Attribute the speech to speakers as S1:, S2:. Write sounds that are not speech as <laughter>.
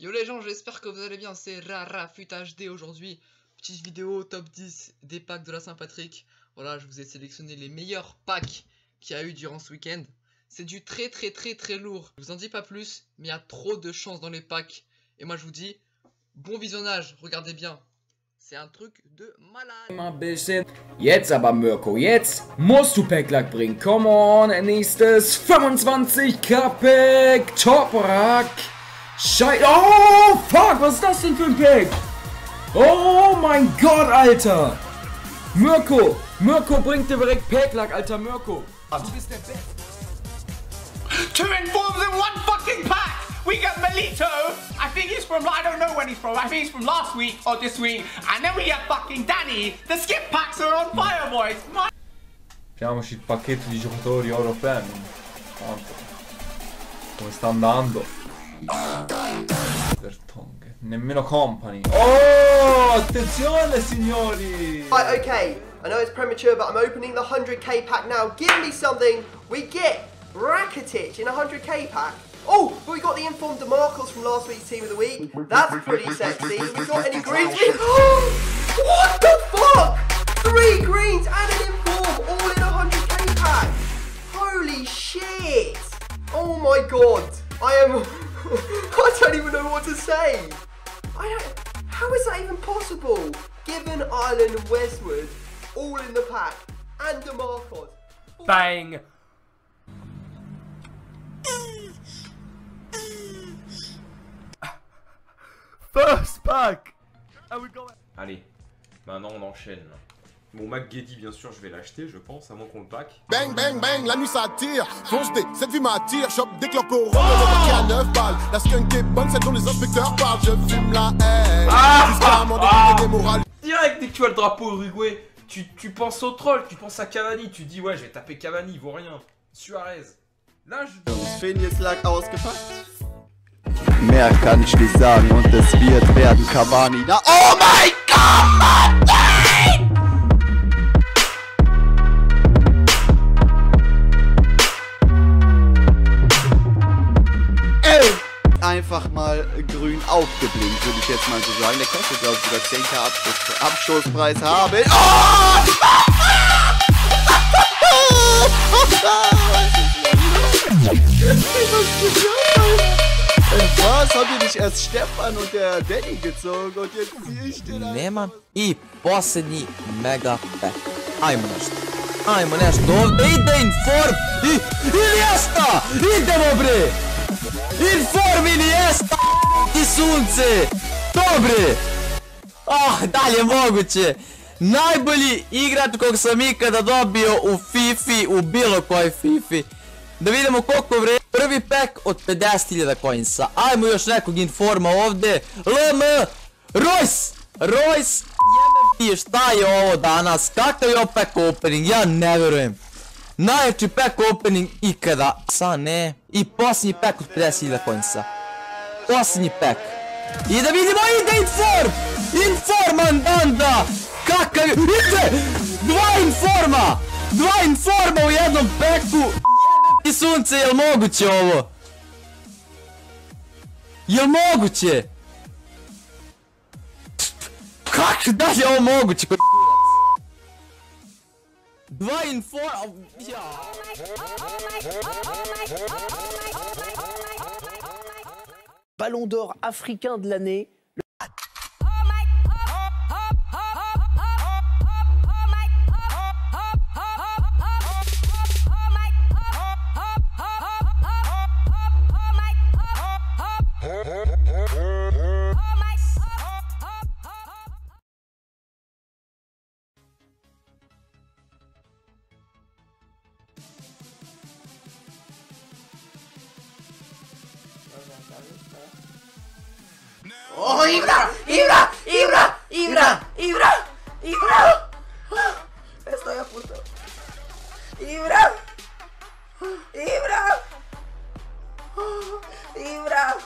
S1: Yo les gens, j'espère que vous allez bien, c'est Rara Fut HD aujourd'hui. Petite vidéo top 10 des packs de la Saint-Patrick. Voilà, je vous ai sélectionné les meilleurs packs qu'il y a eu durant ce week-end. C'est du très très très très lourd. Je vous en dis pas plus, mais il y a trop de chance dans les packs. Et moi je vous dis, bon visionnage, regardez bien. C'est un truc de malade.
S2: Jetzt aber Mirko, jetzt musst du Packlack bringen. Come on, nächstes 25k Pack. Toprak. Scheiße. Oh, fuck, was ist das denn für ein Pack? Oh mein Gott, Alter. Mirko, Mirko bringt dir direkt Packlack, Alter Mirko. Du bist der Beste.
S3: Two informs in one fucking pack! We got Melito! I think he's from, I don't know when he's from, I think he's from last week or this week. And then we have fucking Danny. The skip packs are on fire, boys! My
S2: Apriamoci il pacchetto di giocatori Oro Premium. Come sta andando? Vertonghen. Nemmeno company. Oh, attenzione signori!
S4: Right, okay. I know it's premature, but I'm opening the 100k pack now. Give me something. We get Rakitic in a 100k pack. Oh, but we got the informed DeMarcos from last week's team of the week. That's pretty sexy. We got any greens? <gasps> what the fuck? What to say. I don't. How is that even possible? Given Ireland and Westwood, all in the pack, and DeMarcos.
S3: bang! First pack! And we go.
S5: Allez, maintenant on enchaîne. Mon McGeddy, bien sûr, je vais l'acheter, je pense, à moins qu'on le pack.
S6: Bang, bang, bang, la nuit ça tire. Fonce dé, cette vie m'attire. Chope des clopes au rhum, le à 9 balles. La skunk est bonne, celle dont les inspecteurs parlent. Je fume la haine. Jusqu'à mon dégoût démoral.
S5: Direct, dès que tu vois le drapeau uruguay, tu, tu penses au troll, tu penses à Cavani, tu dis ouais, je vais taper Cavani, il vaut rien. Suarez. Là, je.
S7: Phineas lag ausgepackt. Mehr kann ich nicht sagen und es wird werden Cavani. Oh mein Gott, Mann! Einfach mal grün aufgeblinkt, würde ich jetzt mal so sagen. Der kostet, glaube ich, sogar 10k Abstoß, Abstoßpreis haben. Oh! Was? Haben die nicht erst Stefan und der Danny gezogen und jetzt ziehe ich den an?
S8: Nema i posljednji mega pack. Ajmo nešto. Ajmo nešto ovdje. Ide Inform i Iniesta! Idemo bre! Inform Iniesta! Ti sunce! Dobre! Ah, dalje moguće. Najbolji igrač kog sam ikada dobio u Fifi, u bilo kojoj Fifi. Da vidimo koliko vre... Prvi pack od 50.000 coinsa. Ajmo još nekog informa ovdje. LM! Royce! Royce! Jebe ti šta je ovo danas? Kakav je pack opening? Ja ne verujem. Najveći pack opening ikada. Sa ne. I posljednji pack od 50.000 coinsa. Posljednji pack. I da vidimo ide inform! Inform Andanda! Kakav je... Ide! Dva informa! Dva informa u jednom peku! Ti sunce, jel moguće ovo? Jel moguće? Kako da je ovo moguće? Ja.
S9: Ballon d'or africain de l'année.
S4: ¡Oh, Ibra! ¡Ibra! ¡Ibra! ¡Ibra! ¡Ibra! ¡Ibra! Estoy a punto. ¡Ibra! ¡Ibra! ¡Ibra!